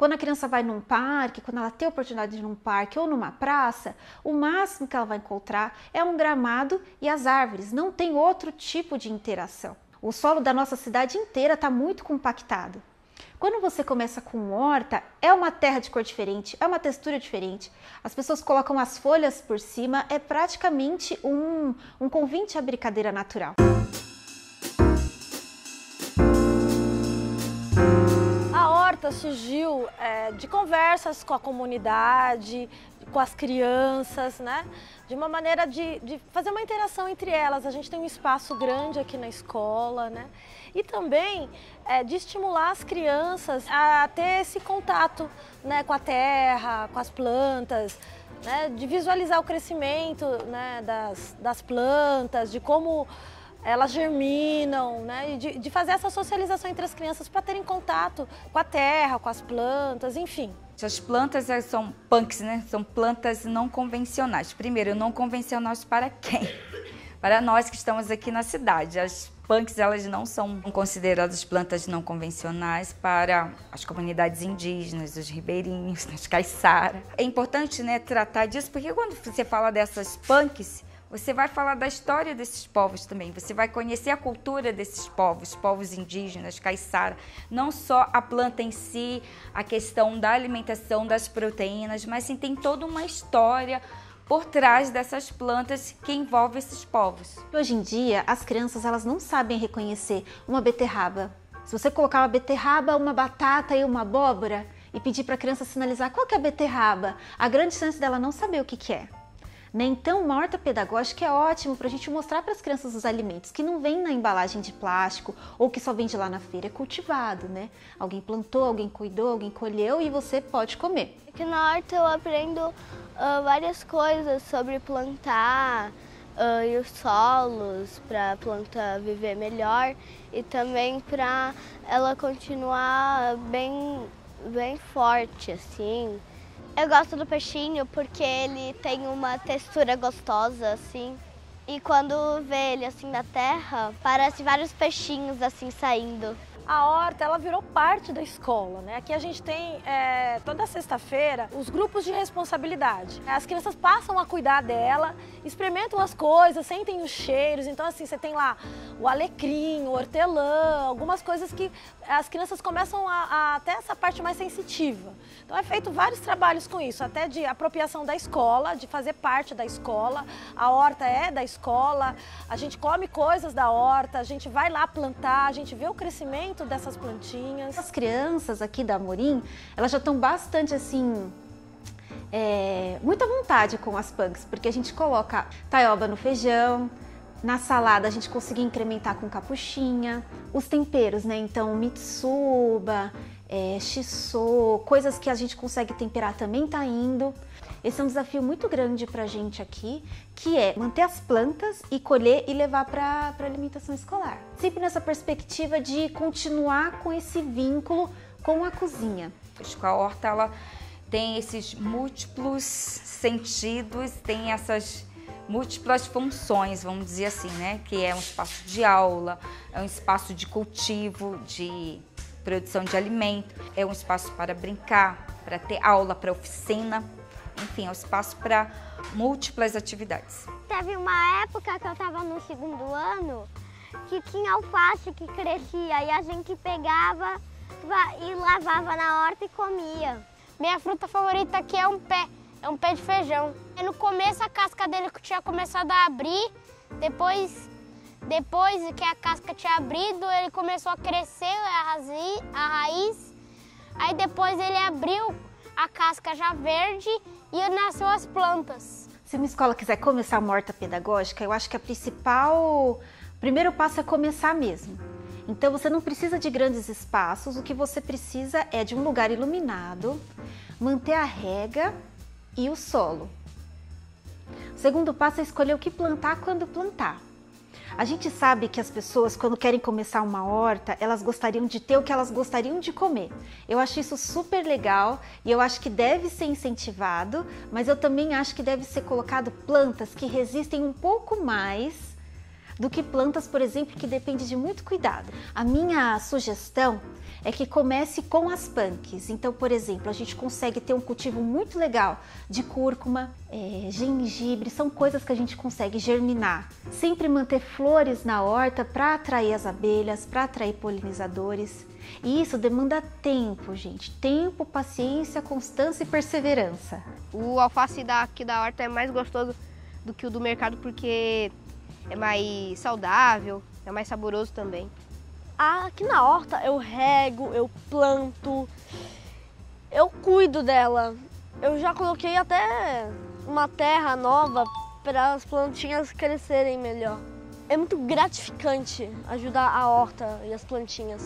Quando a criança vai num parque, quando ela tem a oportunidade de ir num parque ou numa praça, o máximo que ela vai encontrar é um gramado e as árvores, não tem outro tipo de interação. O solo da nossa cidade inteira está muito compactado. Quando você começa com horta, é uma terra de cor diferente, é uma textura diferente. As pessoas colocam as folhas por cima, é praticamente um, um convite à brincadeira natural. Horta surgiu é, de conversas com a comunidade, com as crianças, né? De uma maneira de, de, fazer uma interação entre elas. A gente tem um espaço grande aqui na escola, né? E também é, de estimular as crianças a ter esse contato né, com a terra, com as plantas, né? De visualizar o crescimento né, das, das plantas, de como elas germinam, né? E de, de fazer essa socialização entre as crianças para terem contato com a terra, com as plantas, enfim. As plantas são punks, né? São plantas não convencionais. Primeiro, não convencionais para quem? Para nós que estamos aqui na cidade. As punks elas não são consideradas plantas não convencionais para as comunidades indígenas, os ribeirinhos, as caiçara. É importante, né, tratar disso porque quando você fala dessas punks, você vai falar da história desses povos também. Você vai conhecer a cultura desses povos, povos indígenas, caiçara. Não só a planta em si, a questão da alimentação, das proteínas, mas sim tem toda uma história por trás dessas plantas que envolve esses povos. Hoje em dia, as crianças elas não sabem reconhecer uma beterraba. Se você colocar uma beterraba, uma batata e uma abóbora e pedir para a criança sinalizar qual que é a beterraba, a grande chance dela não saber o que, que é. Né? Então, uma horta pedagógica é ótimo para a gente mostrar para as crianças os alimentos que não vem na embalagem de plástico ou que só vende lá na feira, é cultivado, né? Alguém plantou, alguém cuidou, alguém colheu e você pode comer. Aqui na horta eu aprendo uh, várias coisas sobre plantar uh, e os solos para a planta viver melhor e também para ela continuar bem, bem forte, assim. Eu gosto do peixinho porque ele tem uma textura gostosa, assim. E quando vê ele assim na terra, parece vários peixinhos assim saindo a horta ela virou parte da escola, né? Aqui a gente tem é, toda sexta-feira os grupos de responsabilidade. As crianças passam a cuidar dela, experimentam as coisas, sentem os cheiros. Então assim você tem lá o alecrim, o hortelã, algumas coisas que as crianças começam a, a ter essa parte mais sensitiva. Então é feito vários trabalhos com isso, até de apropriação da escola, de fazer parte da escola. A horta é da escola, a gente come coisas da horta, a gente vai lá plantar, a gente vê o crescimento dessas plantinhas. As crianças aqui da Amorim, elas já estão bastante assim é, muita vontade com as punks, porque a gente coloca taioba no feijão, na salada a gente conseguiu incrementar com capuchinha, os temperos, né? Então mitsuba, é, shiso, coisas que a gente consegue temperar também tá indo. Esse é um desafio muito grande para a gente aqui, que é manter as plantas e colher e levar para a alimentação escolar. Sempre nessa perspectiva de continuar com esse vínculo com a cozinha. A horta ela tem esses múltiplos sentidos, tem essas múltiplas funções, vamos dizer assim, né? Que é um espaço de aula, é um espaço de cultivo, de produção de alimento, é um espaço para brincar, para ter aula, para oficina enfim, é um espaço para múltiplas atividades. Teve uma época que eu estava no segundo ano que tinha alface que crescia e a gente pegava e lavava na horta e comia. Minha fruta favorita aqui é um pé, é um pé de feijão. E no começo a casca dele tinha começado a abrir, depois, depois que a casca tinha abrido, ele começou a crescer a raiz, a raiz aí depois ele abriu a casca já verde e nasceu as plantas. Se uma escola quiser começar uma horta pedagógica, eu acho que a principal, primeiro passo é começar mesmo. Então você não precisa de grandes espaços, o que você precisa é de um lugar iluminado, manter a rega e o solo. O segundo passo é escolher o que plantar quando plantar. A gente sabe que as pessoas, quando querem começar uma horta, elas gostariam de ter o que elas gostariam de comer. Eu acho isso super legal e eu acho que deve ser incentivado, mas eu também acho que deve ser colocado plantas que resistem um pouco mais do que plantas, por exemplo, que dependem de muito cuidado. A minha sugestão é que comece com as punks. Então, por exemplo, a gente consegue ter um cultivo muito legal de cúrcuma, é, gengibre, são coisas que a gente consegue germinar. Sempre manter flores na horta para atrair as abelhas, para atrair polinizadores. E isso demanda tempo, gente. Tempo, paciência, constância e perseverança. O alface daqui da horta é mais gostoso do que o do mercado porque é mais saudável, é mais saboroso também. Aqui na horta eu rego, eu planto, eu cuido dela. Eu já coloquei até uma terra nova para as plantinhas crescerem melhor. É muito gratificante ajudar a horta e as plantinhas.